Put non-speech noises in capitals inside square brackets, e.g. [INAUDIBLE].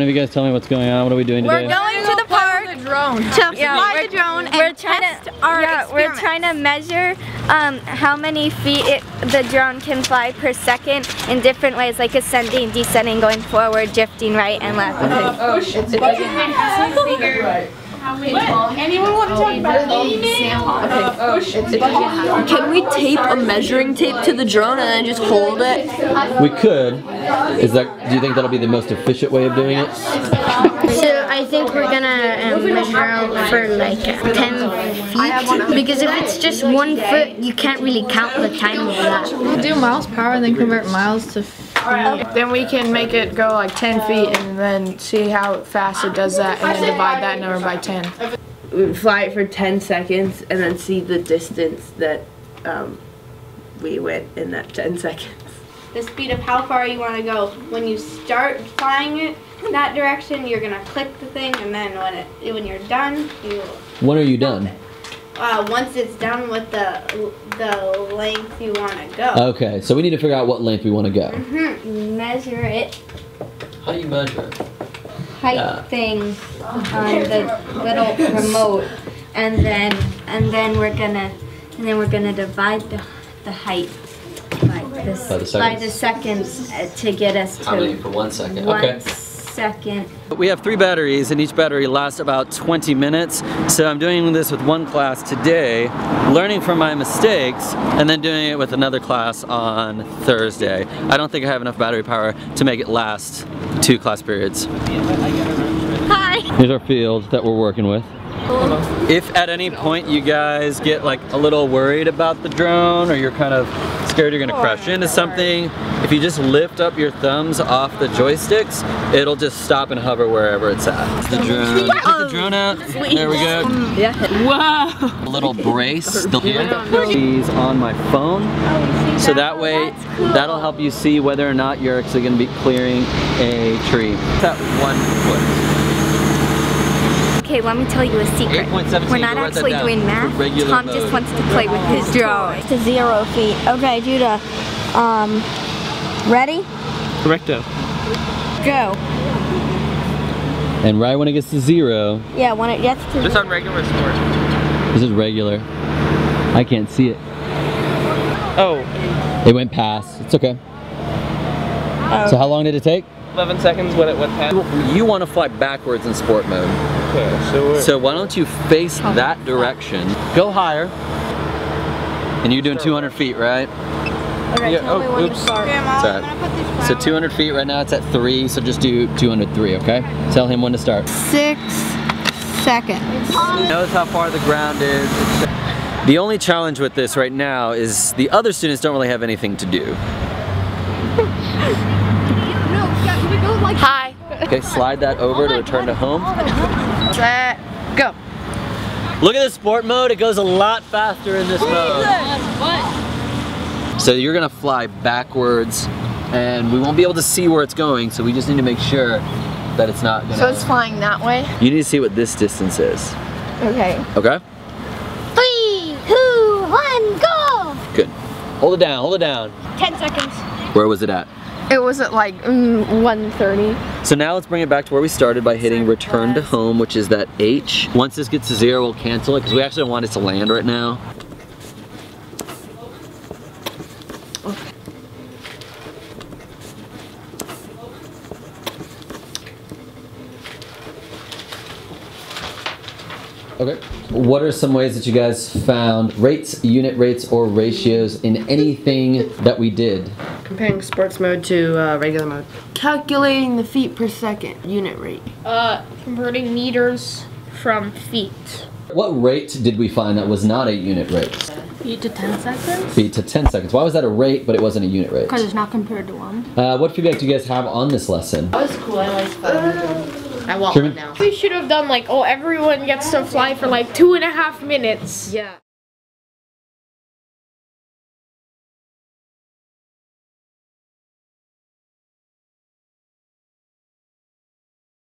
One of you guys tell me what's going on. What are we doing today? We're going to the park the drone. to Yeah, fly we're- the drone and we're test trying to, our yeah, we're trying to measure um, how many feet it, the drone can fly per second in different ways, like ascending, descending, going forward, drifting right and left. Oh, Anyone want to talk about Can we tape a measuring tape to the drone and then just hold it? We could. Is that? Do you think that'll be the most efficient way of doing it? So I think we're gonna um, measure out for like 10 feet because if it's just one foot, you can't really count the time of that. We'll do miles per hour and then convert miles to feet. Then we can make it go like 10 feet and then see how fast it does that and then divide that number by 10. We fly it for 10 seconds and then see the distance that um, we went in that 10 seconds. The speed of how far you want to go. When you start flying it in that direction, you're gonna click the thing, and then when it when you're done, you When are you done? uh, once it's done with the the length you want to go. Okay, so we need to figure out what length we want to go. Mhm. Measure it. How do you measure it? height Yeah. thing on the little remote and then and then we're gonna and then we're gonna divide the, the height by this By the by the seconds. seconds uh, to get us to for one second. one second. We have three batteries and each battery lasts about 20 minutes. So I'm doing this with one class today, learning from my mistakes, and then doing it with another class on Thursday. I don't think I have enough battery power to make it last two class periods. Hi. Here's our field that we're working with. If at any point you guys get like a little worried about the drone or you're kind of scared you're gonna crash into something, if you just lift up your thumbs off the joysticks, it'll just stop and hover wherever it's at. The drone, get the drone out. There we go. Yeah. A little brace. [LAUGHS] These on my phone. So that way, that'll help you see whether or not you're actually gonna be clearing a tree. That one foot. Okay, let me tell you a secret. We're not actually doing math. Tom mode. just wants to play with his drone. To zero feet. Okay, Judah. Um, ready? Correcto. Go. And right when it gets to zero, Yeah, when it gets to Just on regular sport. this is regular. I can't see it. Oh, It went past. It's okay. So how long did it take? 11 seconds. What it what happened? You want to fly backwards in sport mode. Okay, so we're So why don't you face that direction? Go higher. And you're doing 200 feet, right? Okay, Yeah, tell me oh, when oops. to start. It's. So 200 feet right now, it's at three, so just do 203, okay? Tell him when to start. Six seconds. He knows how far the ground is. The only challenge with this right now is the other students don't really have anything to do. [LAUGHS] Hi. Okay, slide that over to return to home. Set. Go. Look at the sport mode, it goes a lot faster in this mode. So you're gonna fly backwards and we won't be able to see where it's going, so we just need to make sure that it's not gonna... So it's flying that way? You need to see what this distance is, Okay. okay? Three, two, one, go! Good. Hold it down, hold it down. 10 seconds. Where was it at? It was at like mm, 130. So now let's bring it back to where we started by hitting return to home, which is that H. Once this gets to zero, we'll cancel it because we actually don't want it to land right now. Okay. What are some ways that you guys found rates, unit rates, or ratios in anything that we did? Comparing sports mode to uh, regular mode. Calculating the feet per second unit rate. Uh, converting meters from feet. What rate did we find that was not a unit rate? Feet to 10 seconds? Feet to 10 seconds. Why was that a rate, but it wasn't a unit rate? Because it's not compared to one. Uh, what feedback do you guys have on this lesson? That was cool. I liked flying. I want Truman? one now. We should have done like, oh, everyone gets to fly for like two and a half minutes. Yeah.